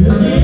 Yeah.